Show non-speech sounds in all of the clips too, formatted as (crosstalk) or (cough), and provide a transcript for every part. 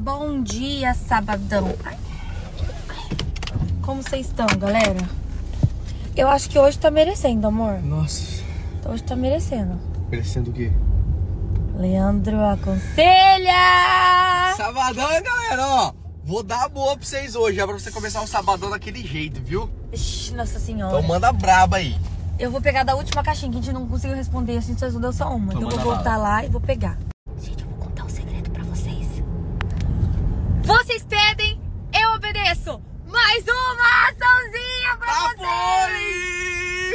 Bom dia, sabadão. Ai. Como vocês estão, galera? Eu acho que hoje tá merecendo, amor. Nossa, Hoje tá merecendo. merecendo o quê? Leandro aconselha! Sabadão, hein, galera, ó. Vou dar a boa pra vocês hoje, já pra você começar o sabadão daquele jeito, viu? Ixi, Nossa senhora. Então manda braba aí. Eu vou pegar da última caixinha que a gente não conseguiu responder, a gente só respondeu só uma. Então, Então eu vou voltar lá e vou pegar. Gente, eu vou contar um segredo pra vocês. Vocês pedem, eu obedeço. Mais uma açãozinha pra vocês!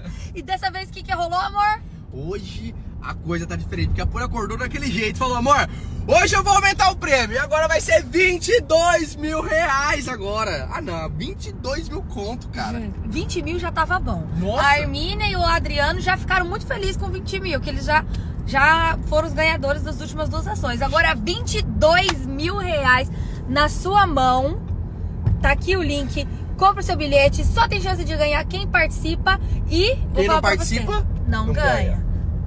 Apoio! (laughs) E dessa vez, o que, que rolou, amor? Hoje a coisa tá diferente, porque a Pura acordou daquele jeito, falou, amor, hoje eu vou aumentar o prêmio, e agora vai ser 22 mil reais agora. Ah não, 22 mil conto, cara. Gente, 20 mil já tava bom. Nossa. A Armínia e o Adriano já ficaram muito felizes com 20 mil, que eles já, já foram os ganhadores das últimas duas ações. Agora, 22 mil reais na sua mão. Tá aqui o link. Compra o seu bilhete. Só tem chance de ganhar quem participa. E. Quem não participa, você, não, não ganha. ganha.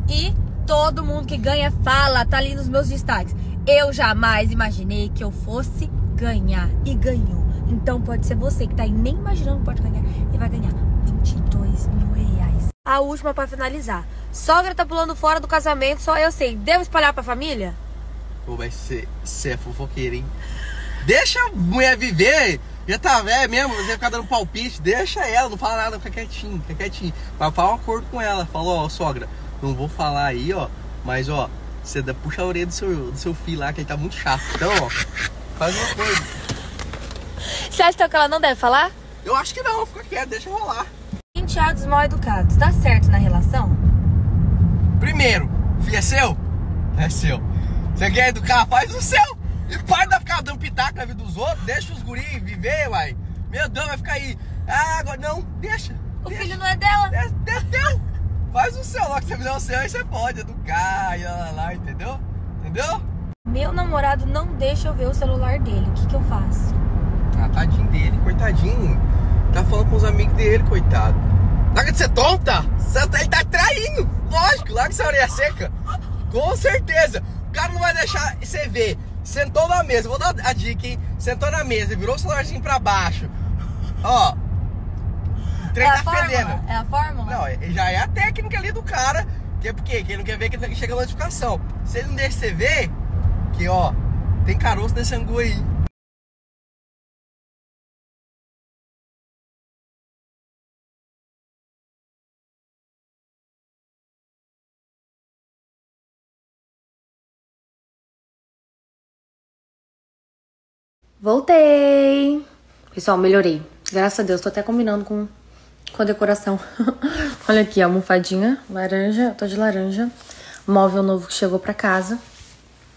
E todo mundo que ganha fala. Tá ali nos meus destaques. Eu jamais imaginei que eu fosse ganhar. E ganhou. Então pode ser você que tá aí nem imaginando que pode ganhar. E vai ganhar 22 mil reais. A última pra finalizar. Sogra tá pulando fora do casamento, só eu sei. Devo espalhar pra família? Pô, vai ser, você é fofoqueira, hein? Deixa a mulher viver, já tá velha mesmo, você vai ficar dando palpite, deixa ela, não fala nada, fica quietinho, fica quietinho. Mas fala um acordo com ela, fala, ó, sogra, não vou falar aí, ó, mas ó, você puxa a orelha do seu, do seu filho lá, que ele tá muito chato. Então, ó, faz uma coisa. Você acha então que ela não deve falar? Eu acho que não, fica quieto, deixa rolar. Enteados mal educados, dá certo na relação? Primeiro, filho é seu? É seu. Você quer educar? Faz o seu. E para de ficar dando pitaco na vida dos outros. Deixa os guris viver, uai. Meu Deus, vai ficar aí. Ah, agora não, deixa. O deixa. filho não é dela? Deixa, deixa teu. Faz o seu lá, que você fizer o seu, aí você pode educar e lá, lá, lá, entendeu? Entendeu? Meu namorado não deixa eu ver o celular dele. O que, que eu faço? Ah, tadinho dele, coitadinho. Tá falando com os amigos dele, coitado. Larga de ser tonta! Ele tá traindo! Lógico, larga essa orelha seca. Com certeza. O cara não vai deixar você ver. Sentou na mesa, vou dar a dica, hein? Sentou na mesa, virou o celularzinho pra baixo. Ó. O trem é tá fedendo. É a fórmula? Não, é- já é a técnica ali do cara. Que é porque que ele não quer ver que chega a notificação. Se ele não deixa você ver, que ó, tem caroço nesse angu aí. Voltei! Pessoal, melhorei. Graças a Deus, tô até combinando com, com a decoração. (laughs) Olha aqui, a almofadinha laranja, tô de laranja. Móvel novo que chegou pra casa.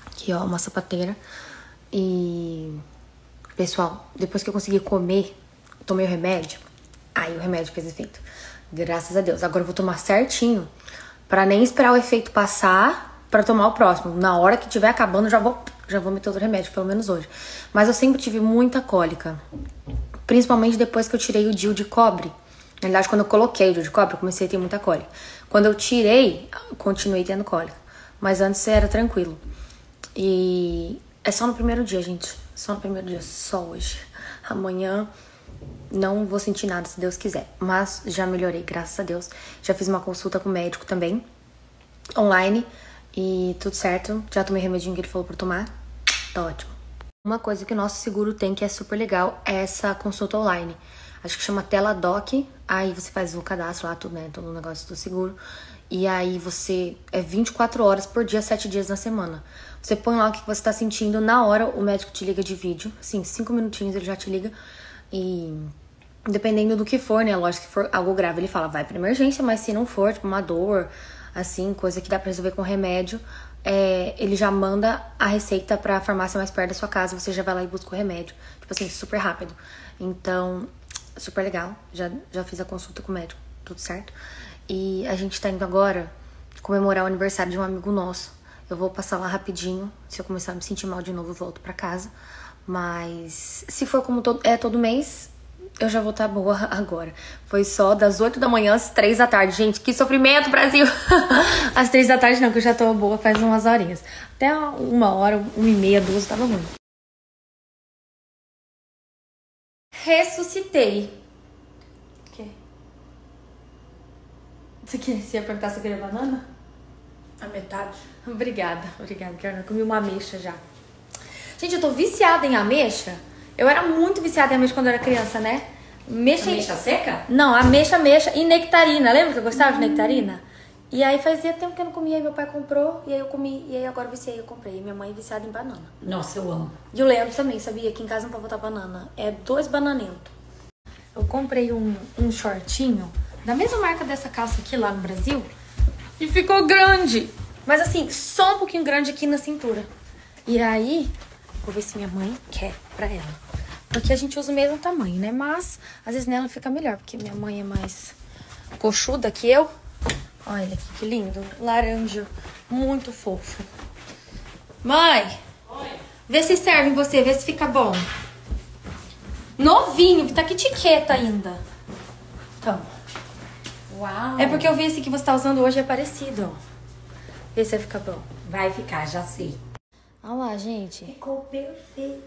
Aqui, ó, uma sapateira. E. Pessoal, depois que eu consegui comer, tomei o remédio. Aí o remédio fez efeito. Graças a Deus. Agora eu vou tomar certinho. Pra nem esperar o efeito passar pra tomar o próximo. Na hora que tiver acabando, já vou, já vou meter outro remédio, pelo menos hoje. Mas eu sempre tive muita cólica. Principalmente depois que eu tirei o DIU de cobre. Na verdade, quando eu coloquei o DIU de cobre, eu comecei a ter muita cólica. Quando eu tirei, continuei tendo cólica. Mas antes era tranquilo. E é só no primeiro dia, gente. Só no primeiro dia, só hoje. Amanhã não vou sentir nada, se Deus quiser. Mas já melhorei, graças a Deus. Já fiz uma consulta com o médico também, online. E tudo certo. Já tomei o remedinho que ele falou pra tomar. Tá ótimo. Uma coisa que o nosso seguro tem que é super legal é essa consulta online. Acho que chama Tela Doc. Aí você faz o cadastro lá, tudo, né? Todo o negócio do seguro. E aí você. É 24 horas por dia, 7 dias na semana. Você põe lá o que você tá sentindo. Na hora, o médico te liga de vídeo. Assim, 5 minutinhos ele já te liga. E. Dependendo do que for, né? Lógico que for algo grave, ele fala, vai pra emergência, mas se não for, tipo, uma dor, assim, coisa que dá pra resolver com remédio, é, ele já manda a receita pra farmácia mais perto da sua casa, você já vai lá e busca o remédio. Tipo assim, super rápido. Então, super legal. Já, já fiz a consulta com o médico, tudo certo. E a gente tá indo agora comemorar o aniversário de um amigo nosso. Eu vou passar lá rapidinho. Se eu começar a me sentir mal de novo, eu volto pra casa. Mas se for como todo, é todo mês, eu já vou estar tá boa (laughs) agora. Foi só das 8 da manhã às 3 da tarde. Gente, que sofrimento, Brasil! (laughs) às 3 da tarde não, que eu já tô boa faz umas horinhas. Até uma hora, uma e meia, duas, tava ruim. Ressuscitei. O quê? Você, quer, você ia perguntar se eu queria banana? A metade. Obrigada, obrigada, Eu comi uma ameixa já. Gente, eu tô viciada em ameixa. Eu era muito viciada em ameixa quando eu era criança, né? Mexa ameixa seca? Não, ameixa, ameixa e nectarina. Lembra que eu gostava de nectarina? E aí fazia tempo que eu não comia, aí meu pai comprou, e aí eu comi, e aí agora viciei, eu comprei. E minha mãe é viciada em banana. Nossa, eu amo. E o Leandro também, sabia? Que em casa não pode botar banana. É dois bananentos. Eu comprei um, um shortinho da mesma marca dessa calça aqui lá no Brasil. E ficou grande. Mas assim, só um pouquinho grande aqui na cintura. E aí, vou ver se minha mãe quer pra ela. Porque a gente usa o mesmo tamanho, né? Mas, às vezes nela fica melhor, porque minha mãe é mais coxuda que eu. Olha aqui, que lindo. Laranja. Muito fofo. Mãe! Oi. Vê se serve em você, vê se fica bom. Novinho, tá que etiqueta ainda. Então. Uau! É porque eu vi esse que você tá usando hoje, é parecido, ó. Vê se vai ficar bom. Vai ficar, já sei. Olha lá, gente. Ficou perfeito.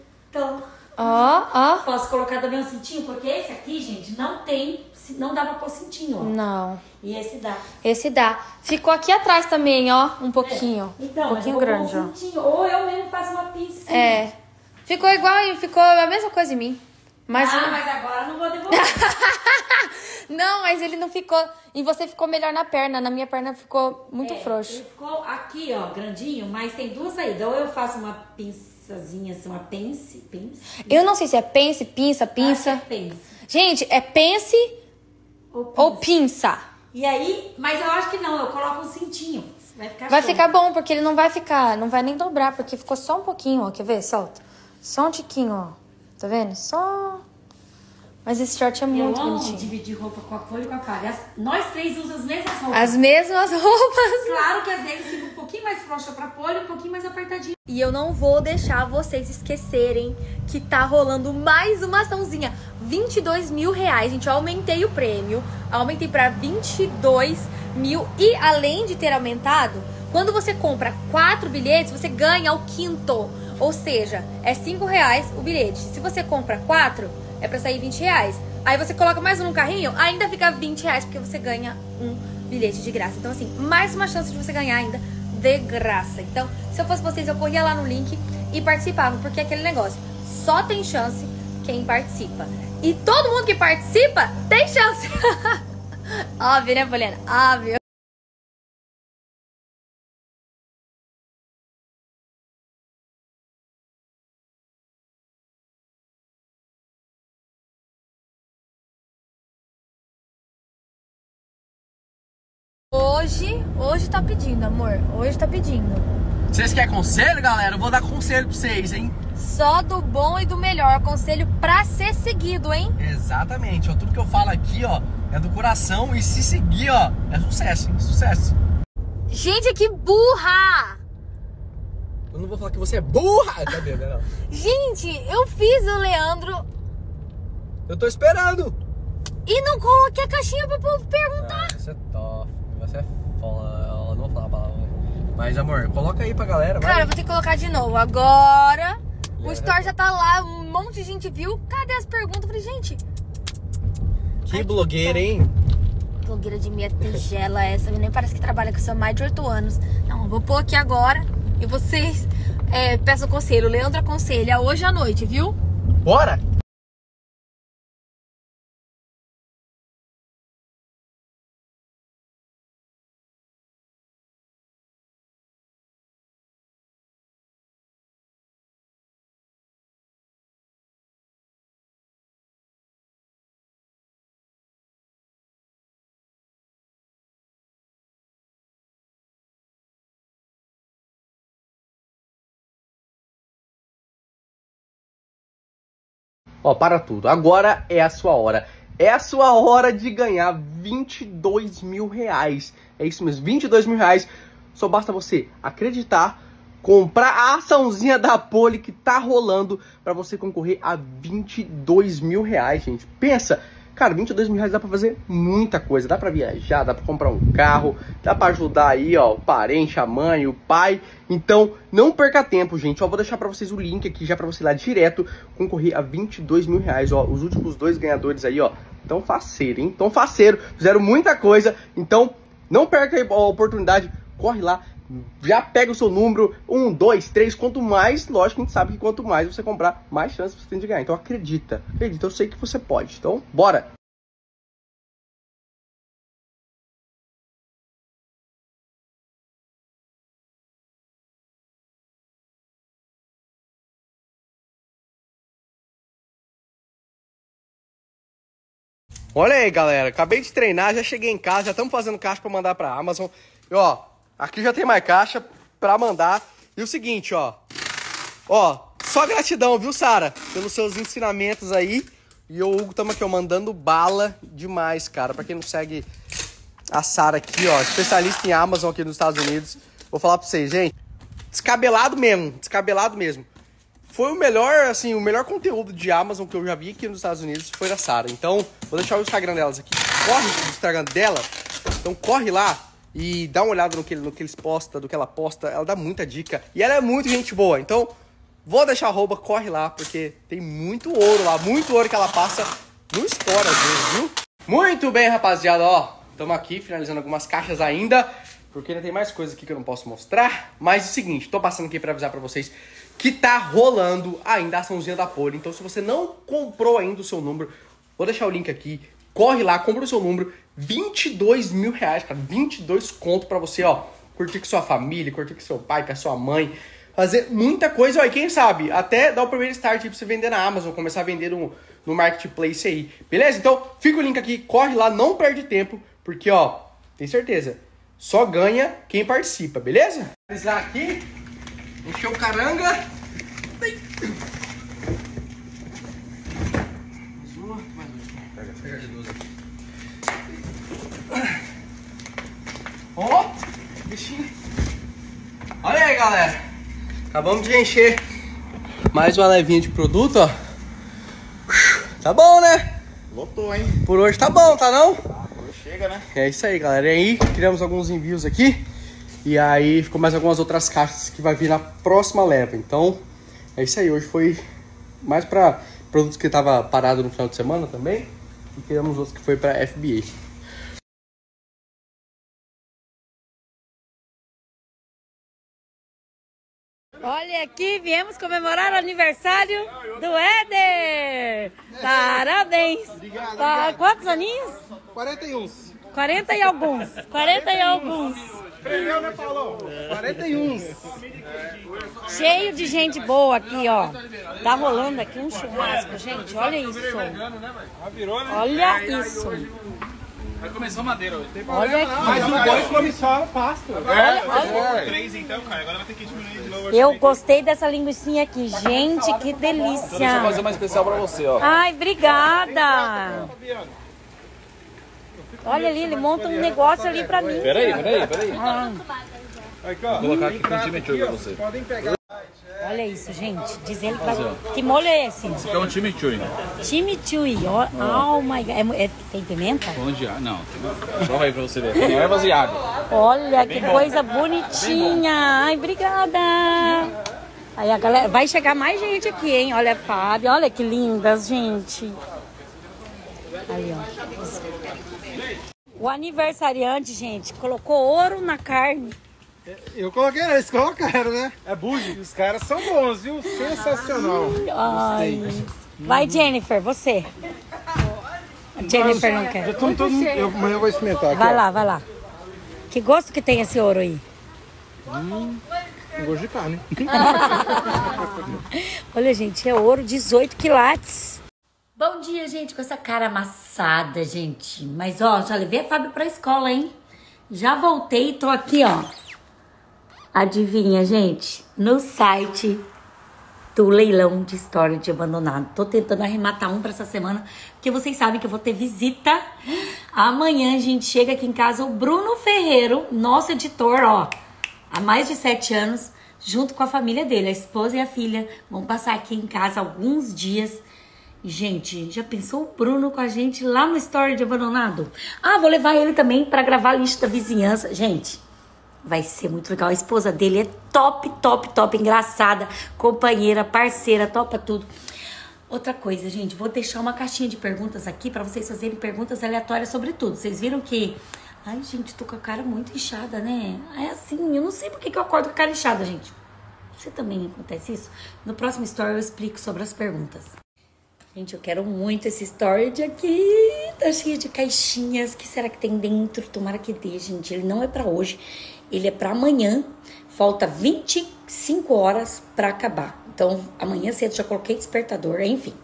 Ó, ó. Posso colocar também um cintinho? Porque esse aqui, gente, não tem não dá pra pôr cintinho, ó. Não. E esse dá. Esse dá. Ficou aqui atrás também, ó, um pouquinho. É. Então, um pouquinho grande, um cintinho. ó. Ou eu mesmo faço uma pinça. É. Ficou igual, ficou a mesma coisa em mim. Mas ah, mas agora não vou devolver. (laughs) não, mas ele não ficou. E você ficou melhor na perna. Na minha perna ficou muito é, frouxo. Ele ficou aqui, ó, grandinho, mas tem duas saídas. Ou eu faço uma pinçazinha, assim, uma pence. pence. Eu não sei se é pence, pinça, pinça. Acho é pence. Gente, é pence ou pinça. ou pinça. E aí, mas eu acho que não, eu coloco um cintinho. Vai ficar Vai show. ficar bom, porque ele não vai ficar, não vai nem dobrar, porque ficou só um pouquinho, ó. Quer ver? Solta. Só um tiquinho, ó. Tá vendo? Só. Mas esse short é muito eu amo bonitinho. dividir roupa com a folha e com a palha. Nós três usamos as mesmas roupas. As mesmas roupas. Claro que às vezes fica um pouquinho mais frouxa pra folha e um pouquinho mais apertadinho. E eu não vou deixar vocês esquecerem que tá rolando mais uma açãozinha. 22 mil reais, gente. Eu aumentei o prêmio. Aumentei pra 22 mil. E além de ter aumentado, quando você compra quatro bilhetes, você ganha o quinto. Ou seja, é 5 reais o bilhete. Se você compra quatro, é pra sair 20 reais. Aí você coloca mais um no carrinho, ainda fica 20 reais, porque você ganha um bilhete de graça. Então, assim, mais uma chance de você ganhar ainda de graça. Então, se eu fosse vocês, eu corria lá no link e participava, porque é aquele negócio, só tem chance quem participa. E todo mundo que participa tem chance. (laughs) Óbvio, né, Poliana? Óbvio. Hoje, tá pedindo, amor. Hoje tá pedindo. Vocês querem conselho, galera? Eu vou dar conselho pra vocês, hein? Só do bom e do melhor. Conselho pra ser seguido, hein? Exatamente. Ó, tudo que eu falo aqui, ó, é do coração. E se seguir, ó, é sucesso, hein? Sucesso. Gente, que burra! Eu não vou falar que você é burra! (laughs) Cadê, né? Não. Gente, eu fiz o Leandro. Eu tô esperando. E não coloquei a caixinha pro povo perguntar. Ah, você é top. Você é foda. Ela não fala a palavra. Mas, amor, coloca aí pra galera. Cara, eu vou ter que colocar de novo. Agora. O store já tá lá, um monte de gente viu. Cadê as perguntas? Eu falei, gente. Que Ai, blogueira, que hein? Blogueira de minha tigela essa. Nem parece que trabalha com isso há mais de 8 anos. Não, vou pôr aqui agora. E vocês é, peçam conselho. Leandro aconselha hoje à noite, viu? Bora! Ó, para tudo. Agora é a sua hora. É a sua hora de ganhar 22 mil reais. É isso mesmo, 22 mil reais. Só basta você acreditar, comprar a açãozinha da Poli que tá rolando para você concorrer a 22 mil reais, gente. Pensa, cara, 22 mil reais dá pra fazer muita coisa. Dá pra viajar, dá pra comprar um carro, dá pra ajudar aí, ó, o parente, a mãe, o pai. Então, não perca tempo, gente. Ó, vou deixar pra vocês o link aqui já pra você ir lá direto concorrer a 22 mil reais, ó. Os últimos dois ganhadores aí, ó, tão faceiro, hein? Tão faceiro, fizeram muita coisa. Então, não perca a oportunidade, corre lá, já pega o seu número, um, dois, três, quanto mais, lógico a gente sabe que quanto mais você comprar, mais chance você tem de ganhar. Então acredita, acredita, eu sei que você pode. Então, bora! Olha aí, galera, acabei de treinar, já cheguei em casa, já estamos fazendo caixa para mandar para Amazon. E ó, aqui já tem mais caixa para mandar. E o seguinte, ó. Ó, só gratidão, viu, Sara, pelos seus ensinamentos aí. E o Hugo estamos aqui, ó, mandando bala demais, cara. Para quem não segue a Sara aqui, ó, especialista em Amazon aqui nos Estados Unidos. Vou falar para vocês, gente. Descabelado mesmo, descabelado mesmo. Foi o melhor, assim, o melhor conteúdo de Amazon que eu já vi aqui nos Estados Unidos foi da Sara. Então, vou deixar o Instagram delas aqui. Corre o Instagram dela. Então, corre lá e dá uma olhada no que, no que eles postam, do que ela posta. Ela dá muita dica. E ela é muito gente boa. Então, vou deixar a arroba, corre lá, porque tem muito ouro lá, muito ouro que ela passa no Store, às vezes, viu? Muito bem, rapaziada, ó. Estamos aqui finalizando algumas caixas ainda, porque ainda tem mais coisa aqui que eu não posso mostrar. Mas é o seguinte, tô passando aqui para avisar para vocês que tá rolando ainda a açãozinha da Poli. Então, se você não comprou ainda o seu número, vou deixar o link aqui. Corre lá, compra o seu número. 22 mil reais, cara. 22 conto pra você, ó. Curtir com sua família, curtir com seu pai, com a sua mãe. Fazer muita coisa, ó. E quem sabe, até dar o primeiro start pra você vender na Amazon, começar a vender no, no Marketplace aí. Beleza? Então, fica o link aqui, corre lá, não perde tempo, porque, ó, tem certeza, só ganha quem participa, beleza? Lá aqui. Encheu o caranga. Mais uma, mais uma. Pega, pega de duas aqui. Ó, bichinho. Olha aí, galera. Acabamos de encher mais uma levinha de produto, ó. Tá bom, né? Lotou, hein? Por hoje tá bom, tá não? Hoje chega, né? É isso aí, galera. E aí, criamos alguns envios aqui. E aí ficou mais algumas outras caixas que vai vir na próxima leva. Então, é isso aí. Hoje foi mais para produtos que tava parado no final de semana também. E criamos outros que foi para FBA. Olha aqui, viemos comemorar o aniversário do Éder. Parabéns. Tá, quantos aninhos? 41. 40 e alguns. 40 e alguns. Prendeu, né, Paulão? 41. Cheio de gente boa aqui, ó. Tá rolando aqui um churrasco, gente. Olha isso. Olha isso. Vai começar madeira hoje. Olha aqui. Mas o boi come só pasto. Olha, olha. Três então, cara. Agora vai ter que diminuir de novo. Eu gostei dessa linguiça aqui. Gente, que delícia. fazer uma especial pra você, ó. Ai, obrigada. Olha ali, ele monta um negócio ali pra mim. Peraí, peraí, peraí. Ah, Vou colocar aqui com chimichurri pra você. Podem pegar. Olha isso, gente. Diz ele pra... Que molho é esse? Esse aqui é um chimichurri. Chimichurri. Ó, Oh, my God. É é- tem pimenta? Pão de água. Não. Só vai pra você ver. Tem ervas e água. Olha que coisa bonitinha. Ai, obrigada. Aí a galera vai chegar mais gente aqui, hein? Olha a Fábio, olha que lindas, gente. Aí, ó. O aniversariante, gente, colocou ouro na carne. Eu coloquei, eles colocaram, né? É bugi. Os caras são bons, viu? Sensacional. Ai. Vai, Jennifer, você. A Jennifer não quer. Eu tô, mundo- eu, mas eu vou experimentar aqui. Vai ó. lá, vai lá. Que gosto que tem esse ouro aí? Com gosto de carne. (laughs) Olha, gente, é ouro 18 quilates. Bom dia, gente, com essa cara amassada, gente. Mas, ó, já levei a Fábio pra escola, hein? Já voltei e tô aqui, ó. Adivinha, gente? No site do leilão de história de abandonado. Tô tentando arrematar um pra essa semana, porque vocês sabem que eu vou ter visita. Amanhã a gente chega aqui em casa o Bruno Ferreiro, nosso editor, ó, há mais de sete anos. junto com a família dele, a esposa e a filha. Vão passar aqui em casa alguns dias. Gente, já pensou o Bruno com a gente lá no Story de Abandonado? Ah, vou levar ele também para gravar a lista da vizinhança. Gente, vai ser muito legal. A esposa dele é top, top, top, engraçada, companheira, parceira, topa tudo. Outra coisa, gente, vou deixar uma caixinha de perguntas aqui para vocês fazerem perguntas aleatórias sobre tudo. Vocês viram que. Ai, gente, tô com a cara muito inchada, né? É assim, eu não sei por que, eu acordo com a cara inchada, gente. Você também acontece isso? No próximo story eu explico sobre as perguntas. Gente, eu quero muito esse storage aqui. Tá cheio de caixinhas. O que será que tem dentro? Tomara que dê, gente. Ele não é para hoje. Ele é para amanhã. Falta 25 horas para acabar. Então, amanhã cedo já coloquei despertador, enfim,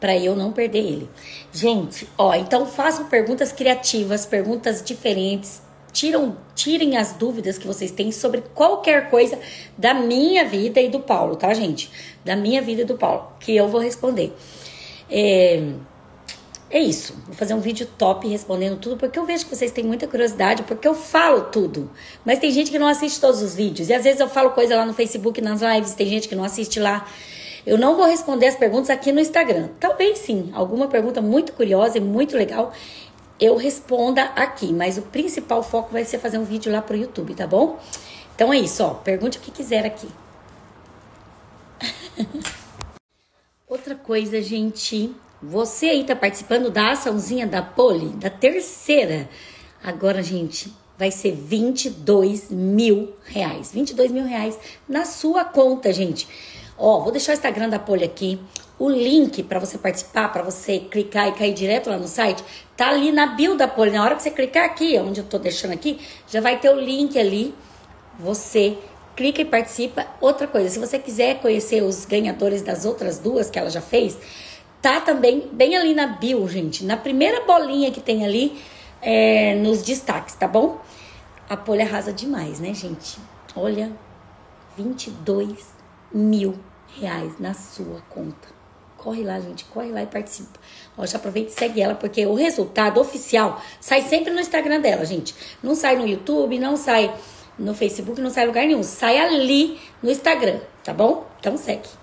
para eu não perder ele. Gente, ó, então façam perguntas criativas, perguntas diferentes. Tiram, tirem as dúvidas que vocês têm sobre qualquer coisa da minha vida e do Paulo, tá, gente? Da minha vida e do Paulo, que eu vou responder. É, é isso. Vou fazer um vídeo top respondendo tudo, porque eu vejo que vocês têm muita curiosidade, porque eu falo tudo. Mas tem gente que não assiste todos os vídeos. E às vezes eu falo coisa lá no Facebook, nas lives, tem gente que não assiste lá. Eu não vou responder as perguntas aqui no Instagram. Talvez sim, alguma pergunta muito curiosa e muito legal eu responda aqui, mas o principal foco vai ser fazer um vídeo lá pro YouTube, tá bom? Então é isso, ó. Pergunte o que quiser aqui. (laughs) Outra coisa, gente, você aí tá participando da açãozinha da Poli, da terceira. Agora, gente, vai ser 22 mil reais. 22 mil reais na sua conta, gente. Ó, vou deixar o Instagram da Poli aqui. O link para você participar, para você clicar e cair direto lá no site, tá ali na bio da Poli. Na hora que você clicar aqui, onde eu tô deixando aqui, já vai ter o link ali. Você clica e participa. Outra coisa, se você quiser conhecer os ganhadores das outras duas que ela já fez, tá também bem ali na bio, gente. Na primeira bolinha que tem ali, é, nos destaques, tá bom? A polha arrasa demais, né, gente? Olha, 22 mil reais na sua conta. Corre lá, gente, corre lá e participa. Ó, já aproveita e segue ela, porque o resultado oficial sai sempre no Instagram dela, gente. Não sai no YouTube, não sai no Facebook, não sai em lugar nenhum. Sai ali no Instagram, tá bom? Então segue.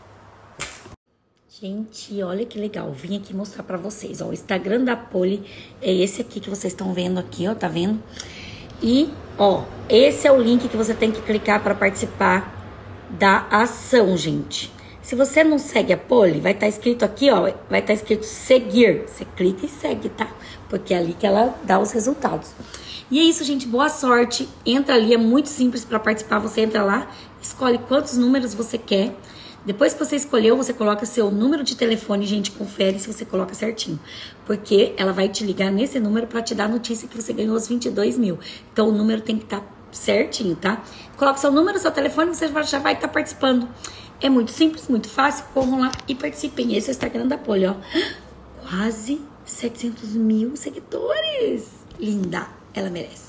Gente, olha que legal. Vim aqui mostrar para vocês, ó. O Instagram da Poli é esse aqui que vocês estão vendo aqui, ó, tá vendo? E, ó, esse é o link que você tem que clicar para participar da ação, gente. Se você não segue a Poli, vai estar tá escrito aqui, ó, vai estar tá escrito seguir. Você clica e segue, tá? Porque é ali que ela dá os resultados. E é isso, gente. Boa sorte. Entra ali, é muito simples para participar. Você entra lá, escolhe quantos números você quer. Depois que você escolheu, você coloca seu número de telefone, gente, confere se você coloca certinho. Porque ela vai te ligar nesse número para te dar a notícia que você ganhou os 22 mil. Então o número tem que estar tá certinho, tá? Coloca seu número, seu telefone, você já vai estar tá participando. É muito simples, muito fácil. Corram lá e participem. Esse é o Instagram da Poli, ó. Quase 700 mil seguidores. Linda, ela merece.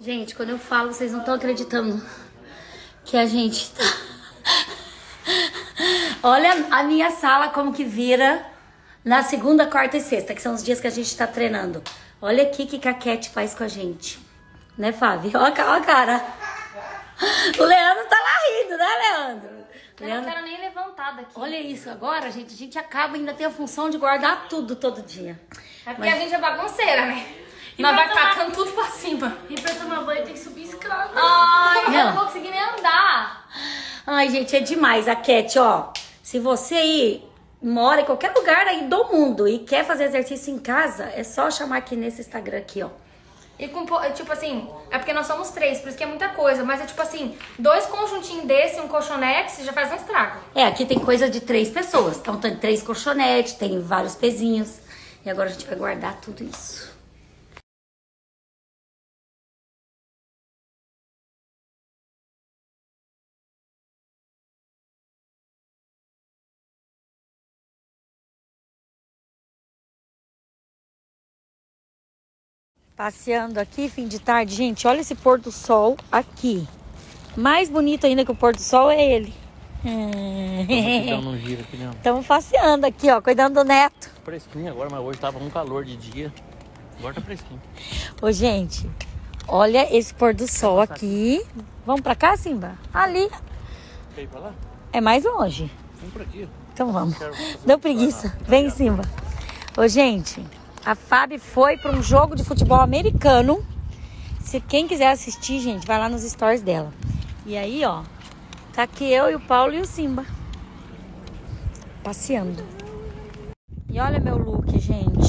Gente, quando eu falo, vocês não estão acreditando que a gente tá... (laughs) Olha a minha sala como que vira na segunda, quarta e sexta, que são os dias que a gente tá treinando. Olha aqui que Caquete faz com a gente. Né, Fábio? Olha a cara. O Leandro tá lá rindo, né, Leandro? Eu Leandro... não quero nem levantar daqui. Olha isso, agora, gente, a gente acaba ainda tem a função de guardar tudo todo dia. É porque Mas... a gente é bagunceira, né? Nós vai tacando tudo pra cima. E pra tomar banho tem que subir escada. Ai, eu não vou conseguir nem andar. Ai, gente, é demais. A Cat, ó. Se você aí mora em qualquer lugar aí do mundo e quer fazer exercício em casa, é só chamar aqui nesse Instagram aqui, ó. E com, tipo assim, é porque nós somos três, por isso que é muita coisa. Mas é tipo assim, dois conjuntinhos desse, um colchonete, você já faz um estrago. É, aqui tem coisa de três pessoas. Então tem três colchonetes, tem vários pezinhos. E agora a gente vai guardar tudo isso. Passeando aqui, fim de tarde. Gente, olha esse pôr do sol aqui. Mais bonito ainda que o pôr do sol é ele. É. não gira aqui, não. Estamos passeando aqui, ó, cuidando do neto. Fresquinho agora, mas hoje tava um calor de dia. Agora tá fresquinho. Ô, gente, olha esse pôr do sol aqui. Vamos pra cá, Simba? Ali. Quer ir pra lá? É mais longe. Vem por aqui. Então vamos. Deu preguiça. Vem, Simba. Ô, gente, a Fábio foi para um jogo de futebol americano. Se quem quiser assistir, gente, vai lá nos stories dela. E aí, ó, tá aqui eu e o Paulo e o Simba. Passeando. E olha meu look, gente.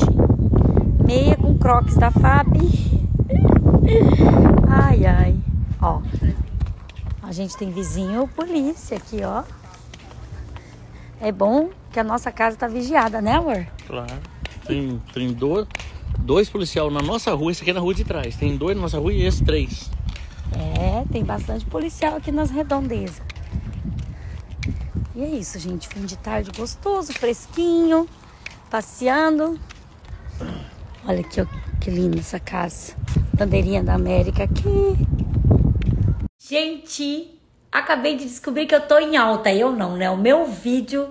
Meia com crocs da Fábio. Ai, ai. Ó. A gente tem vizinho polícia aqui, ó. É bom que a nossa casa tá vigiada, né, amor? Claro. Tem, tem dois, dois policiais na nossa rua, esse aqui é na rua de trás. Tem dois na nossa rua e esse três. É, tem bastante policial aqui nas redondezas. E é isso, gente. Fim de tarde gostoso, fresquinho, passeando. Olha ó, que linda essa casa. Bandeirinha da América aqui. Gente, acabei de descobrir que eu tô em alta. Eu não, né? O meu vídeo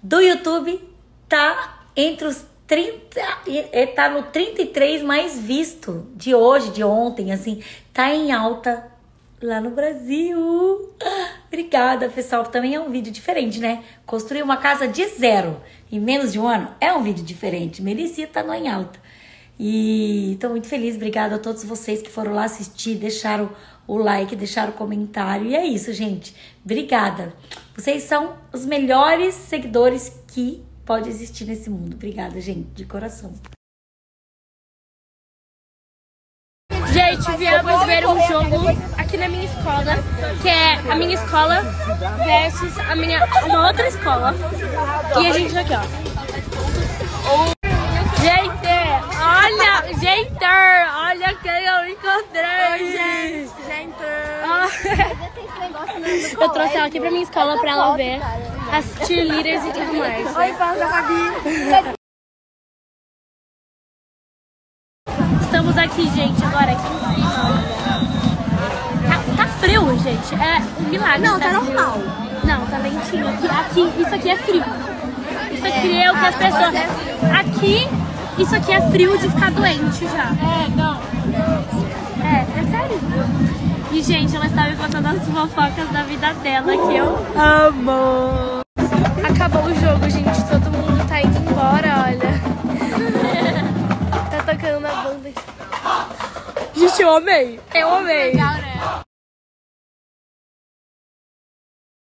do YouTube tá entre os 30. e- Tá no 33 mais visto de hoje, de ontem, assim. Tá em alta lá no Brasil. Obrigada, pessoal. Também é um vídeo diferente, né? Construir uma casa de zero em menos de um ano é um vídeo diferente. Merecia estar no em alta. E tô muito feliz, obrigada a todos vocês que foram lá assistir, deixaram o like, deixaram o comentário. E é isso, gente. Obrigada. Vocês são os melhores seguidores que pode existir nesse mundo. Obrigada, gente, de coração. Gente, viemos ver um jogo aqui na minha escola, que é a minha escola versus a minha uma outra escola. E a gente tá aqui, ó. Gente, olha, gente, olha quem eu encontrei. gente, (laughs) Eu trouxe ela aqui pra minha escola pra ela ver as cheerleaders e tudo mais. Oi, Fabi. Estamos aqui, gente, agora aqui em cima. Tá, tá frio, gente. É um milagre. Não, tá, normal. Não, tá ventinho. Aqui, aqui, isso aqui é frio. Isso aqui é o que as pessoas. Aqui, isso aqui é frio de ficar doente já. É, não. É, é sério. E, gente, ela está me contando as fofocas da vida dela que eu amo. Acabou o jogo, gente. Todo mundo tá indo embora, olha. (laughs) Tá tocando na banda. Gente, eu amei. Eu amei.